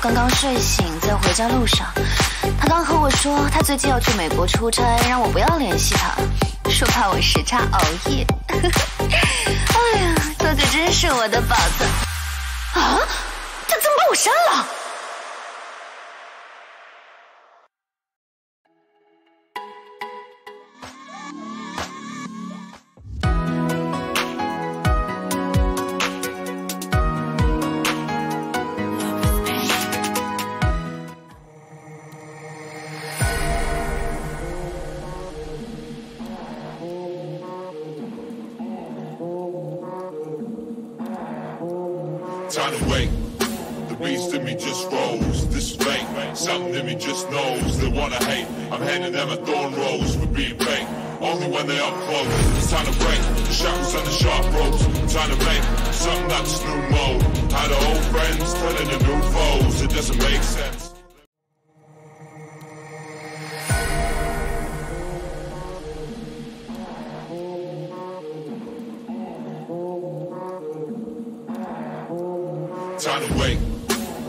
刚刚睡醒，在回家路上，他刚和我说他最近要去美国出差，让我不要联系他，说怕我时差熬夜。哎呀，左嘴真是我的宝藏啊！他怎么把我删了？Time to wait. The beast in me just rose. This is fake. Something in me just knows they wanna hate. I'm handing them a thorn rose for being fake. Only when they up close. It's time to break. The shackles and the sharp ropes. Time to make something that's new mode. How the old friends turn into new foes. It doesn't make sense. Time to wake.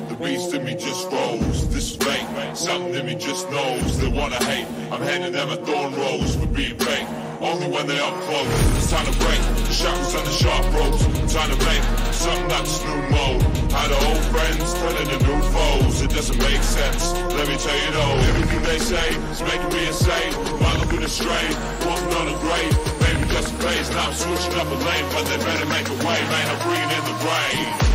The beast in me just rose. This is fake. Something in me just knows they wanna hate. I'm handing them a thorn rose for being fake. Only when they up close. It's time to break. The shackles and the sharp ropes. Time to make something that's new mode. The old friends turn into new foes. It doesn't make sense. Let me tell you though, everything they say is making me insane. While looking astray, walking on a grave. Maybe just a phase. Now I'm switching up a lane, but they better make a way, man. I'm bringing in the rain.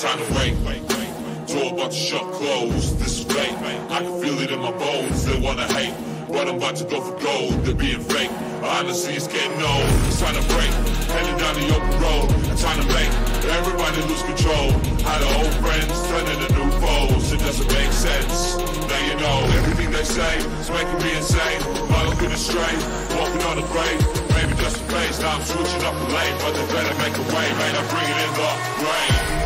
Time to wait, wait, wait. Door about to shut close. This is fake. I can feel it in my bones. They wanna hate, but I'm about to go for gold. They're being fake. Honestly, it's getting old. It's time to break. Heading down the open road. It's time to make everybody lose control. The old friends turn into new foes. It doesn't make sense. Now you know everything they say is making me insane. While looking astray, walking on a grave. Maybe just a phase. Now I'm switching up the lane, but they better make a way, man. I'm bringing in the rain.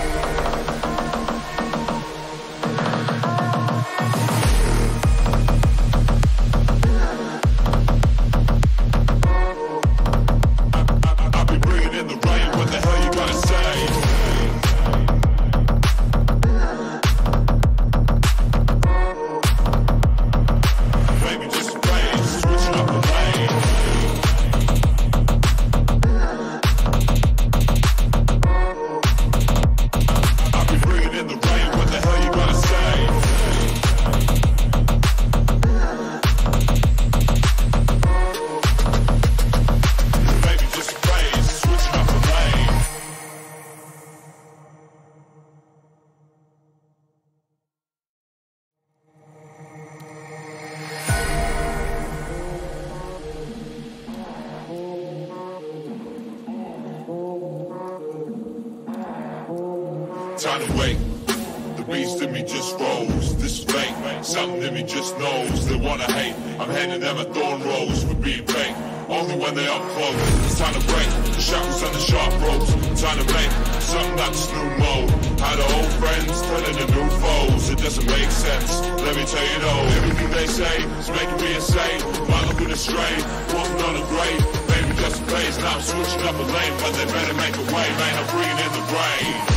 Time to wait. The beast in me just rose. This is fake. Something in me just knows they wanna hate. I'm handing them a thorn rose for being fake. Only when they up close. It's time to break the shackles and the sharp ropes. Time to make something that's new mode. The old friends turn into new foes. It doesn't make sense. Let me tell you though, everything they say is making me insane. While looking astray, walking on a grave. Maybe just a phase. Now I'm switching up a lane, but they better make a way, man. I'm bringing in the rain.